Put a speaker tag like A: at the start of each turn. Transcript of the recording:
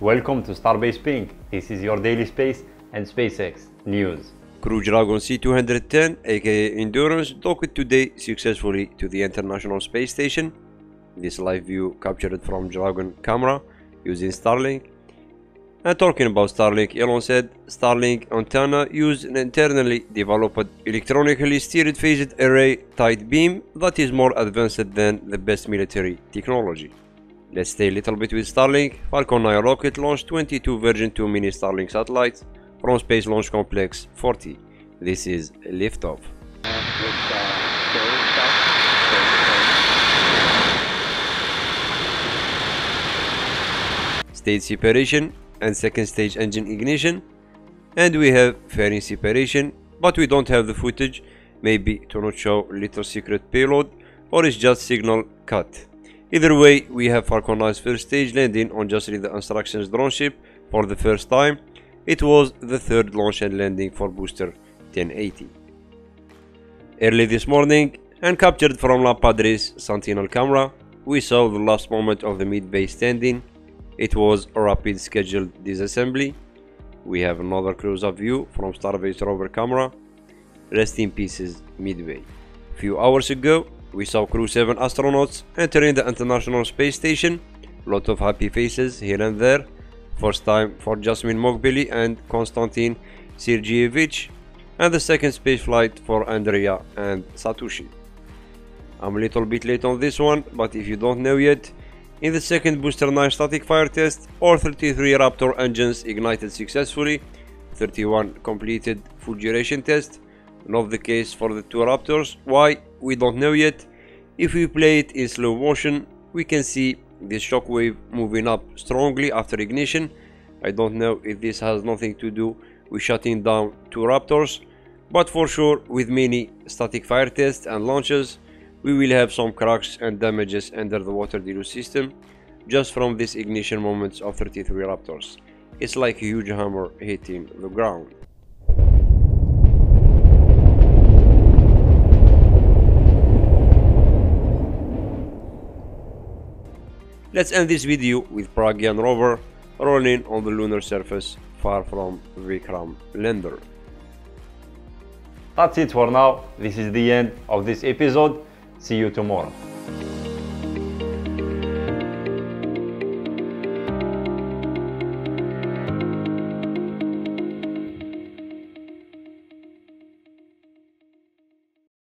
A: Welcome to Starbase Pink. This is your daily space and SpaceX news.
B: Crew Dragon C210, aka Endurance, docked today successfully to the International Space Station. This live view captured from Dragon camera using Starlink. And talking about Starlink, Elon said Starlink antenna used an internally developed electronically steered phased array tight beam that is more advanced than the best military technology. Let's stay a little bit with Starlink. Falcon 9 rocket launched 22 Version 2 mini Starlink satellites from Space Launch Complex 40. This is liftoff. Stage separation and second stage engine ignition. And we have fairing separation, but we don't have the footage, maybe to not show little secret payload, or it's just signal cut. Either way, we have Falcon 9's first stage landing on just the instructions drone ship for the first time. It was the third launch and landing for booster 1080. Early this morning, and captured from LabPadre's Sentinel camera, we saw the last moment of the MidBay standing. It was a rapid scheduled disassembly. We have another close-up view from Starbase rover camera. Rest in pieces, MidBay. Few hours ago, we saw Crew 7 astronauts entering the International Space Station. Lot of happy faces here and there. First time for Jasmin Moghbeli and Konstantin Sergeyevich. And the second space flight for Andreas and Satoshi. I'm a little bit late on this one, but if you don't know yet, in the second booster 9 static fire test, all 33 Raptor engines ignited successfully, 31 completed full duration test, not the case for the two Raptors. Why? We don't know yet. If we play it in slow motion, we can see the shockwave moving up strongly after ignition. I don't know if this has nothing to do with shutting down two Raptors, but for sure with many static fire tests and launches, we will have some cracks and damages under the water deluge system just from these ignition moments of 33 Raptors. It's like a huge hammer hitting the ground. Let's end this video with Pragyan rover rolling on the lunar surface far from Vikram lander.
A: That's it for now. This is the end of this episode. See you tomorrow.